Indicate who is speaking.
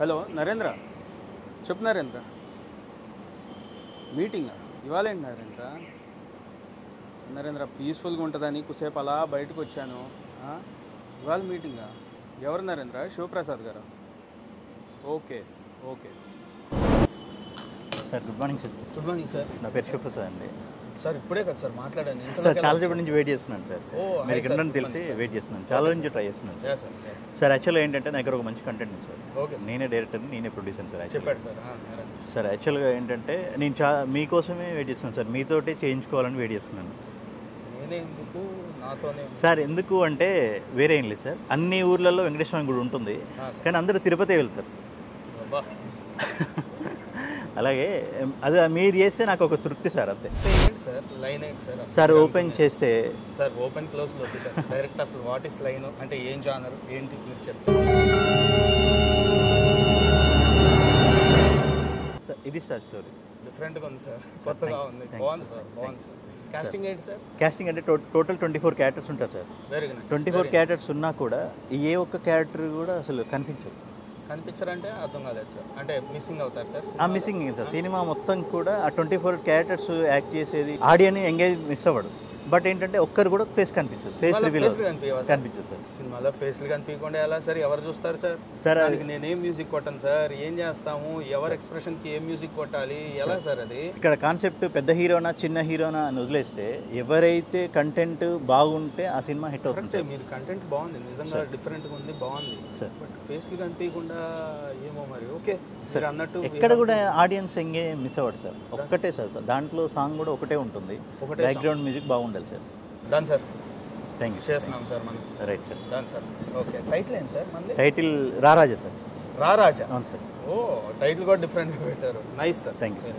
Speaker 1: Hello Narendra. చెప్పు నరేంద్ర. మీటింగా? ఇవాళ ఏంటి నరేంద్ర? నరేంద్ర పీస్ఫుల్గా ఉంటుందని కుసేపు అలా బయటకు వచ్చాను. ఆ? ఇవాళ మీటింగా? ఎవరు నరేంద్ర? శివప్రసాద్ గారు. Okay okay.
Speaker 2: Sir good morning sir.
Speaker 3: Good morning sir.
Speaker 2: నా పేరు శివప్రసాద్ అండి.
Speaker 3: సార్ ఇప్పుడే కదా సార్ మాట్లాడాను.
Speaker 2: సార్ చాలా సేపటి నుంచి వెయిట్ చేస్తున్నాను సార్. మీరు ఇక్కడ తెలిసి వెయిట్ చేస్తున్నాను. చాలా నుంచి ట్రై చేస్తున్నాను సార్.
Speaker 3: సార్
Speaker 2: యాక్చువల్గా ఏంటంటే నా దగ్గర ఒక మంచి కంటెంట్ ఉంది సార్. నేనే డైరెక్టర్ నేనే ప్రొడ్యూసర్ సార్
Speaker 3: చెప్పాడు సార్.
Speaker 2: సార్ యాక్చువల్గా ఏంటంటే నేను చా మీకోసమే వెయిట్ చేస్తున్నాను సార్. మీతోటే చేయించుకోవాలని వెయిట్ చేస్తున్నాను? సార్ ఎందుకు అంటే వేరే ఏం లేదు సార్. అన్ని ఊర్లలో వెంకటేశ్వర గుడి ఉంటుంది. కానీ అందరూ తిరుపతి వెళ్తారు. అలాగే అది మీరు చేస్తే నాకు ఒక తృప్తి సార్ అంతే.
Speaker 3: సార్ లైన్ ఏంటి సార్
Speaker 2: ఓపెన్ చేస్తే
Speaker 3: sir open close sir direct అసలు వాట్ ఇస్ లైన్? అంటే ఏం జానర్ ఏంటి? మీరు చెప్తే
Speaker 2: సార్ ఇది సార్ స్టోరీ
Speaker 3: డిఫరెంట్గా ఉంది సార్. కొత్తగా ఉంది. బాగుంది. సార్ బాగుంది సార్. కాస్టింగ్ ఏంటి సార్?
Speaker 2: కాస్టింగ్ అంటే టోటల్ ట్వంటీ ఫోర్ క్యారెక్టర్స్ ఉంటారు sir.
Speaker 3: Very good
Speaker 2: twenty four characters ఉన్నా కూడా ఏ ఒక్క క్యారెక్టర్ కూడా అసలు కనిపించదు.
Speaker 3: కనిపించారంటే అర్థం కాలేదు సార్. అంటే మిస్సింగ్ అవుతారు సార్
Speaker 2: ఆ మిస్సింగ్ సార్. సినిమా మొత్తం కూడా ఆ ట్వంటీ ఫోర్ క్యారెక్టర్స్ యాక్ట్ చేసేది ఆడియన్ ఎంగేజ్ మిస్ అవ్వడు. బట్ ఏంటంటే ఒక్కరు కూడా ఫేస్ కనిపించదు. Face reveal
Speaker 3: sir?
Speaker 2: కనిపించదు. సార్.
Speaker 3: సినిమాలో ఫేస్లు కనిపించకుండా ఎలా సార్? ఎవరు చూస్తారు సార్?
Speaker 2: సార్, అది-
Speaker 3: దానికి నేనేం మ్యూజిక్ కొట్టాను సార్? ఏం చేస్తాము? ఎవరి ఎక్స్ప్రెషన్కి ఏం మ్యూజిక్ కొట్టాలి? ఎలా సార్. అది?
Speaker 2: ఇక్కడ కాన్సెప్ట్ పెద్ద హీరోనా చిన్న హీరోనా అని వదిలేస్తే ఎవరైతే కంటెంట్ బాగుంటే ఆ సినిమా హిట్ అవుతుంది
Speaker 3: మీరు కంటెంట్ బాగుంది. నిజంగా డిఫరెంట్గా ఉంది బాగుంది.
Speaker 2: సార్.
Speaker 3: బట్ ఫేస్లు కనిపించకుండా ఏమో మరి. ఓకే మీరు అన్నట్టు
Speaker 2: ఎక్కడ కూడా ఆడియన్స్ ఎంగే మిస్ అవ్వడు సార్. ఒక్కటే సార్ సార్. దాంట్లో సాంగ్ కూడా ఒకటే ఉంటుంది. బ్యాక్గ్రౌండ్ మ్యూజిక్ బాగుండాలి sir.
Speaker 3: Done sir
Speaker 2: thank you
Speaker 3: చేస్తున్నాం సార్ మనం.
Speaker 2: Right sir
Speaker 3: done sir okay title ఏంటి సార్ మళ్ళీ?
Speaker 2: Title Raraja sir
Speaker 3: Raraja?
Speaker 2: అవును సార్
Speaker 3: ఓ టైటిల్ కూడా డిఫరెంట్గా పెట్టారు. Nice sir
Speaker 2: thank you